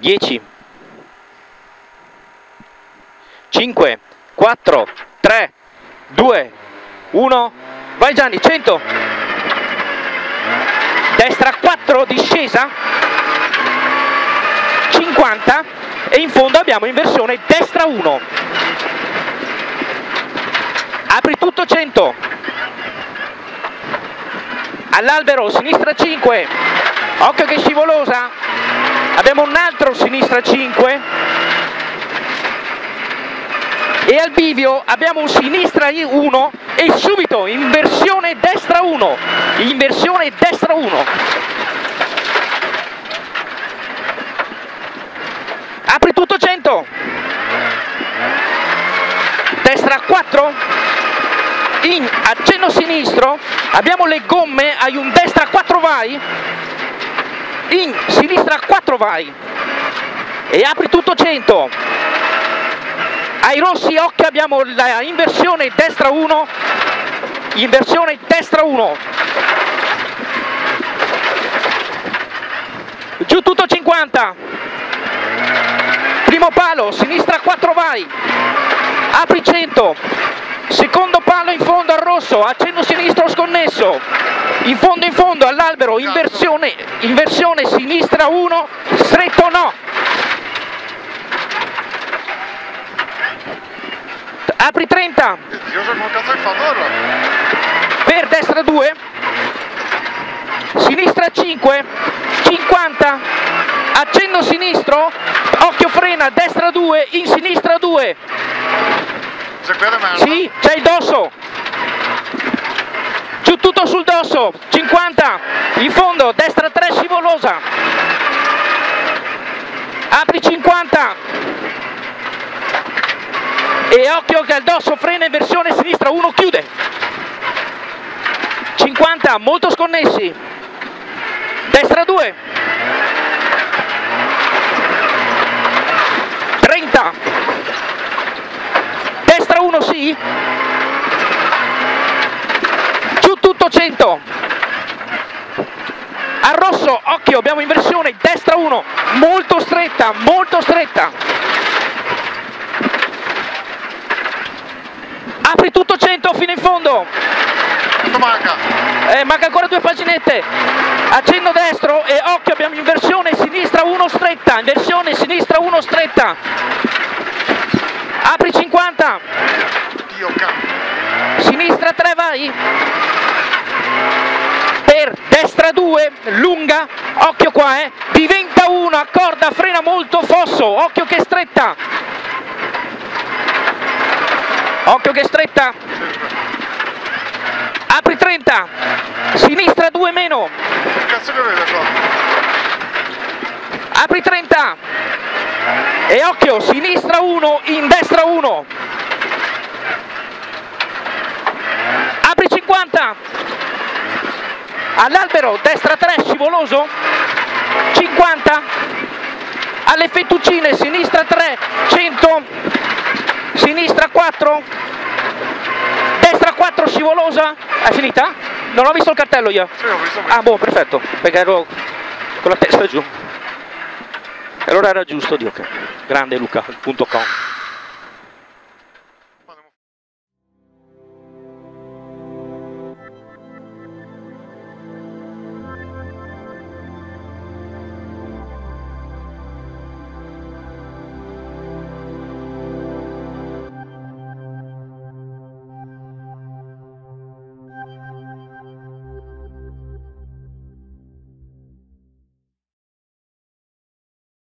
10 5 4 3 2 1 vai Gianni 100 destra 4 discesa. 50 e in fondo abbiamo inversione destra 1 apri tutto 100 all'albero sinistra 5 occhio che scivolosa abbiamo un altro sinistra 5 e al bivio abbiamo un sinistra 1 e subito inversione destra 1 inversione destra 1 apri tutto 100 destra 4 in accenno sinistro abbiamo le gomme hai un destra 4 vai in sinistra 4 vai. E apri tutto 100 ai rossi occhio abbiamo la inversione destra 1 inversione destra 1 giù tutto 50 primo palo sinistra 4 vai. Apri 100 secondo palo in fondo al rosso accenno sinistro sconnesso in fondo in fondo all'albero inversione inversione sinistra 1 stretto no. Apri 30 Io sono un cazzo hai fatto allora? per destra 2 sinistra 5 50 accenno sinistro. Occhio frena destra 2 in sinistra 2 C'è qui da me? sì c'è il dosso giù tutto sul dosso 50 in fondo destra 3 scivolosa. Apri 50 e occhio che al dosso frena in versione sinistra 1 chiude. 50 molto sconnessi. Destra 2 30 destra 1 sì giù tutto 100 al rosso occhio abbiamo inversione destra 1 molto stretta molto stretta. Apri tutto 100 fino in fondo. Manca? eh, manca ancora due paginette. Accenno destro e occhio abbiamo inversione sinistra 1 stretta. Inversione sinistra 1 stretta. Apri 50 Dio cazzo. sinistra 3 vai 2 lunga occhio qua eh. Diventa 1 accorda frena molto fosso occhio che stretta. Occhio che stretta. Apri 30 sinistra 2 meno. Apri 30 e occhio sinistra 1 in destra 1 apri 50 all'albero destra 3 scivoloso? 50 alle fettuccine sinistra 3 100 sinistra 4 destra 4 scivolosa? È finita? non ho visto il cartello io. Sì, ho visto Ah, boh, perfetto, perché ero con la testa giù. Allora era giusto, Dio che. Grande Luca.com.